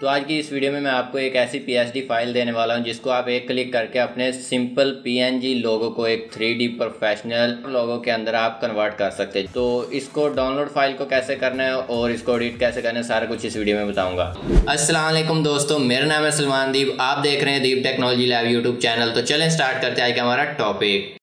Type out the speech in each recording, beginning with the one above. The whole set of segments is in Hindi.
तो आज की इस वीडियो में मैं आपको एक ऐसी पी फ़ाइल देने वाला हूँ, जिसको आप एक क्लिक करके अपने सिंपल पीएनजी लोगो को एक थ्री प्रोफेशनल लोगो के अंदर आप कन्वर्ट कर सकते हैं। तो इसको डाउनलोड फ़ाइल को कैसे करना है और इसको एडिट कैसे करना है, सारा कुछ इस वीडियो में बताऊँगा। असलम दोस्तों, मेरा नाम है सलमान दीप। आप देख रहे हैं Deep technology lab YouTube channel. तो चलें स्टार्ट करते हैं आज का हमारा टॉपिक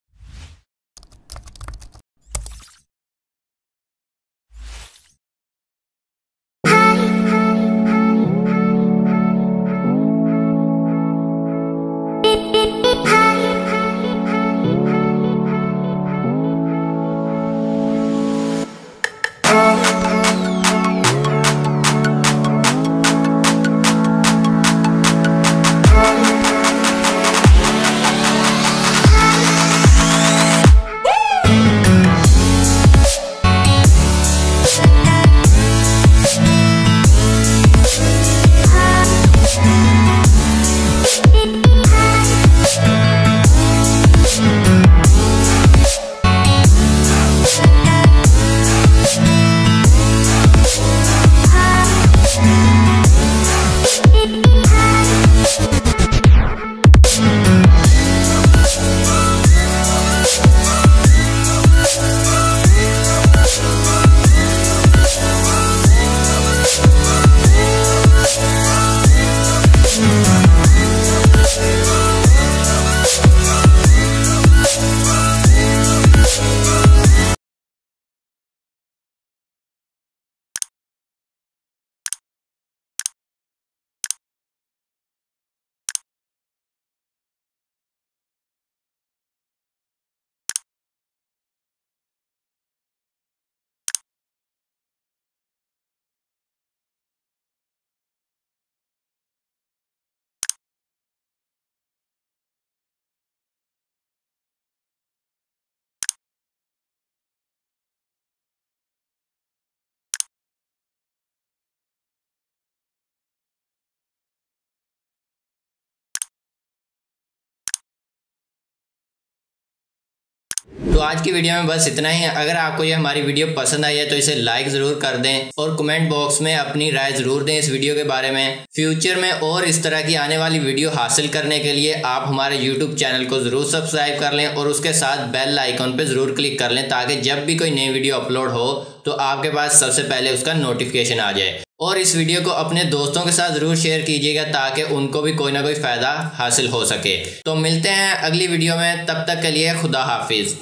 तो आज की वीडियो में बस इतना ही है। अगर आपको ये हमारी वीडियो पसंद आई है तो इसे लाइक ज़रूर कर दें और कमेंट बॉक्स में अपनी राय ज़रूर दें इस वीडियो के बारे में। फ्यूचर में और इस तरह की आने वाली वीडियो हासिल करने के लिए आप हमारे यूट्यूब चैनल को ज़रूर सब्सक्राइब कर लें और उसके साथ बेल आइकॉन पर ज़रूर क्लिक कर लें ताकि जब भी कोई नई वीडियो अपलोड हो तो आपके पास सबसे पहले उसका नोटिफिकेशन आ जाए। और इस वीडियो को अपने दोस्तों के साथ ज़रूर शेयर कीजिएगा ताकि उनको भी कोई ना कोई फ़ायदा हासिल हो सके। तो मिलते हैं अगली वीडियो में। तब तक के लिए खुदा हाफिज़।